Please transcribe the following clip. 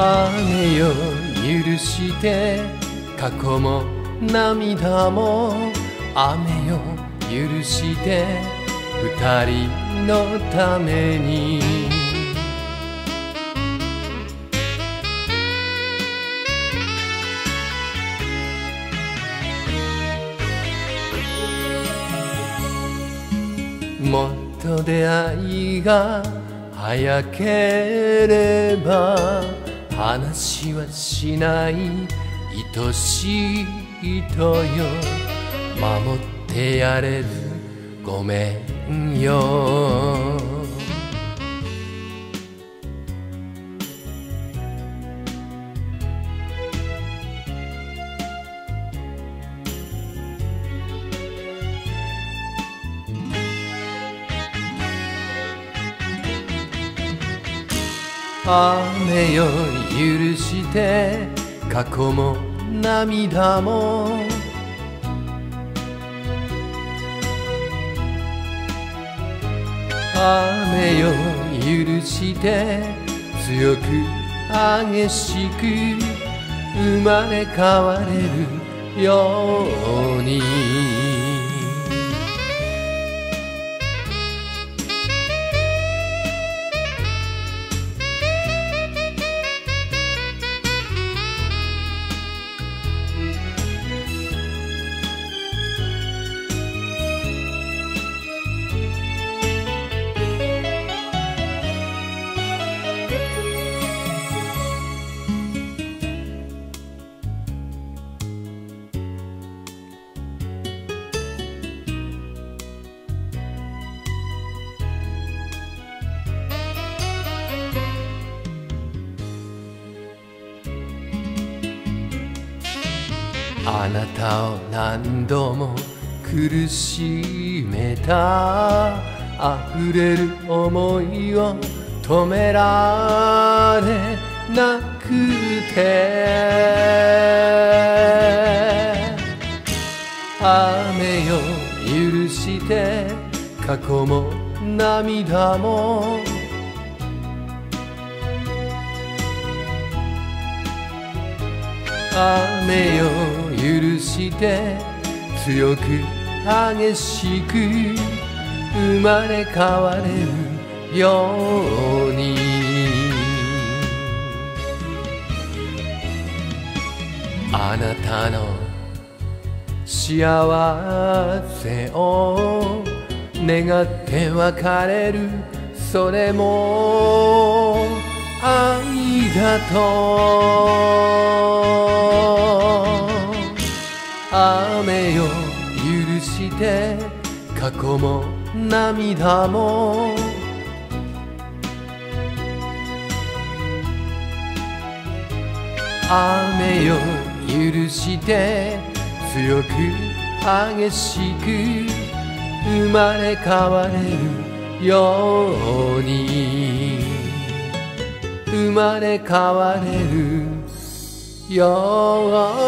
雨よ許して過去も涙も雨よ許して二人のために。もっと出会いが早ければ話はしない愛しい人よ。守ってやれる。ごめんよ。雨よ許して過去も涙も。雨よ許して強く激しく生まれ変われるように。あなたを何度も苦しめた。溢れる思いを止められなくて。雨よ許して過去も涙も。雨よ許して強く激しく生まれ変われるように。あなたの幸せを願って別れる。それも愛だと。雨よ許して過去も涙も。雨よ。許して強く激しく生まれ変われるように。生まれ変われるよう。に